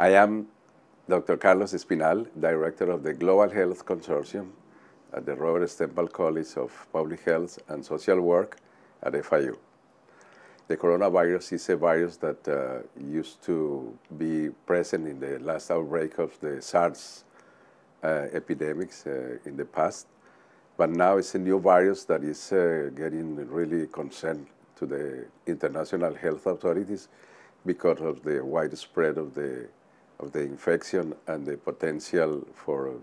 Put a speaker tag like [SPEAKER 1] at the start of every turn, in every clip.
[SPEAKER 1] I am Dr. Carlos Espinal, Director of the Global Health Consortium at the Robert Stempel College of Public Health and Social Work at FIU. The coronavirus is a virus that uh, used to be present in the last outbreak of the SARS uh, epidemics uh, in the past, but now it's a new virus that is uh, getting really concerned to the international health authorities because of the widespread of the of the infection and the potential for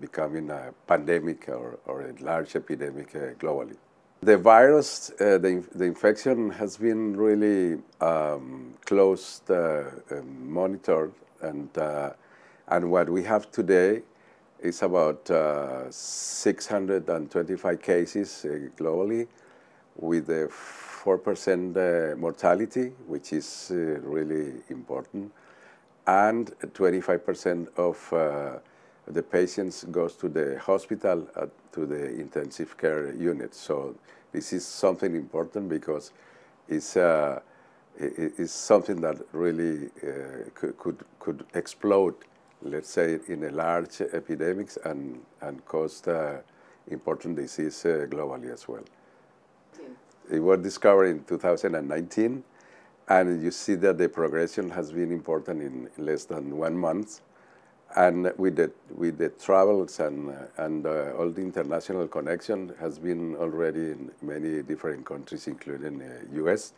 [SPEAKER 1] becoming a pandemic or, or a large epidemic uh, globally. The virus, uh, the, the infection has been really um, uh, monitored, and, uh, and what we have today is about uh, 625 cases uh, globally with a 4% mortality, which is really important, and 25% of the patients goes to the hospital, uh, to the intensive care unit. So this is something important because it's, uh, it's something that really uh, could, could, could, explode, let's say, in a large epidemics and, and cause uh, important disease uh, globally as well. Yeah. It was discovered in 2019, and you see that the progression has been important in less than one month and with the, with the travels and, and uh, all the international connection has been already in many different countries, including the uh, US.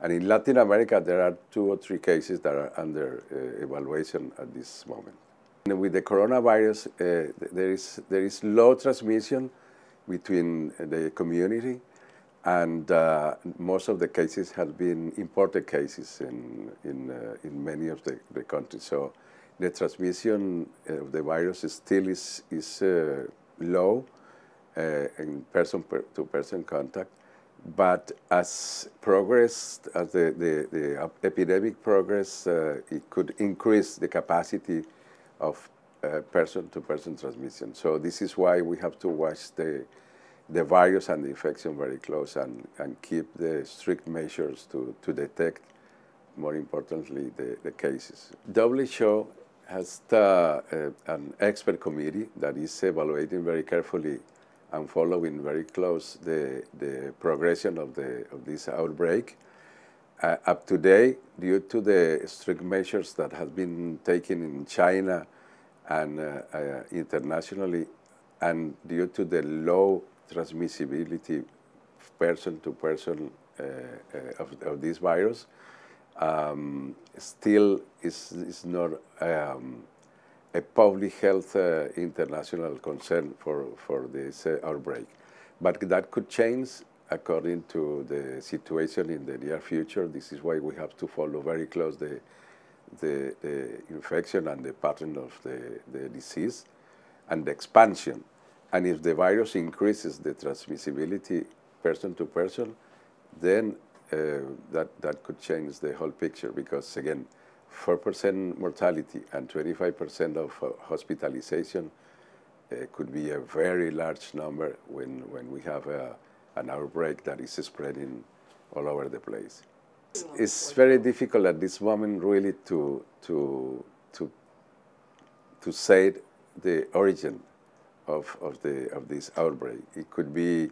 [SPEAKER 1] And in Latin America, there are two or three cases that are under uh, evaluation at this moment. And with the coronavirus, uh, there, is, there is low transmission between the community and uh, most of the cases have been imported cases in, in, in many of the, the countries. So the transmission of the virus still is, is uh, low uh, in person-to-person -person contact, but as progress, as the, the, the epidemic progress, uh, it could increase the capacity of person-to-person -person transmission. So this is why we have to watch the, the virus and the infection very close and, and keep the strict measures to, to detect, more importantly, the, the cases. WHO has uh, an expert committee that is evaluating very carefully and following very close the, the progression of, the, of this outbreak. Uh, up to date, due to the strict measures that have been taken in China and uh, uh, internationally, and due to the low transmissibility person to person uh, uh, of, of this virus, um, still is, is not um, a public health uh, international concern for, for this uh, outbreak. But that could change according to the situation in the near future. This is why we have to follow very close the, the, the infection and the pattern of the, the disease and the expansion. And if the virus increases the transmissibility person to person, then uh, that, that could change the whole picture because, again, 4% mortality and 25% of uh, hospitalization uh, could be a very large number when, when we have a, an outbreak that is spreading all over the place. It's, it's very difficult at this moment really to, to, to, to say the origin of, of, the, of this outbreak. It could be,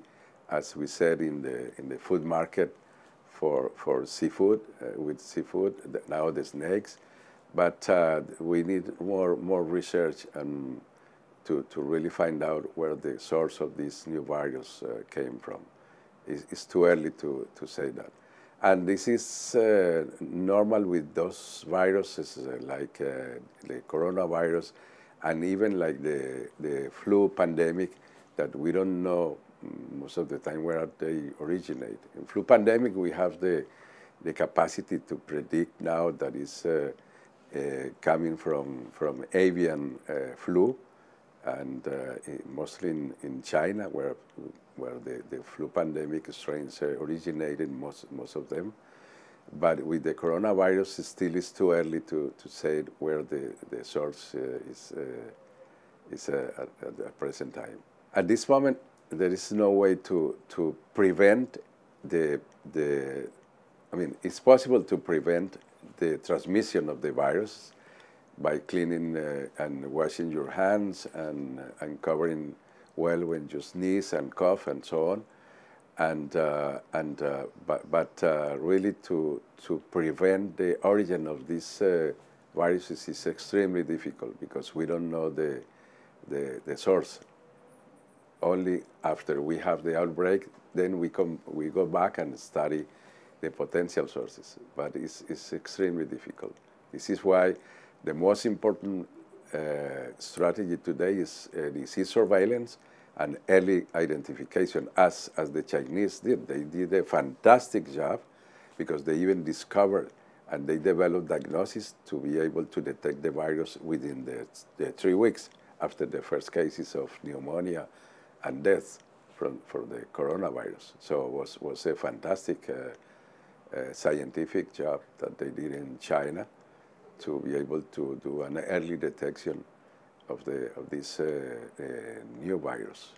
[SPEAKER 1] as we said, in the, in the food market, for, for seafood, uh, with seafood, now the snakes. But uh, we need more, more research and to, to really find out where the source of this new virus uh, came from. It's, it's, too early to, to say that. And this is uh, normal with those viruses uh, like uh, the coronavirus and even like the, the flu pandemic that we don't know most of the time where they originate. In flu pandemic, we have the, the capacity to predict now that is uh, uh, coming from, from avian uh, flu, and uh, mostly in, in China, where, where the, the flu pandemic strains originated, most, most of them. But with the coronavirus, still is too early to, to say where the, the source uh, is, uh, is at, at the present time. At this moment, there is no way to, to prevent the, the, I mean, it's possible to prevent the transmission of the virus, by cleaning uh, and washing your hands and, and covering well when you sneeze and cough and so on. And, uh, and, uh, but, but uh, really to, to prevent the origin of these uh, viruses is extremely difficult because we don't know the, the, the source. Only after we have the outbreak, then we, come, we go back and study the potential sources. But it's, it's extremely difficult. This is why the most important uh, strategy today is uh, disease surveillance and early identification, as, as the Chinese did. They did a fantastic job because they even discovered and they developed diagnosis to be able to detect the virus within the, the three weeks after the first cases of pneumonia and death from, from the coronavirus. So it was, was a fantastic uh, uh, scientific job that they did in China to be able to do an early detection of, the, of this uh, uh new virus.